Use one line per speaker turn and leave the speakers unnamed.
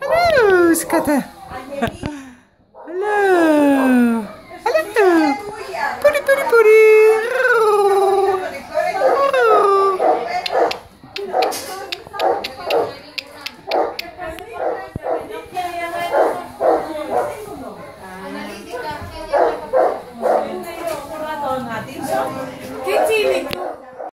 Hello, Skata. Hello. Hello. Puri, puri, puri. Kecil itu.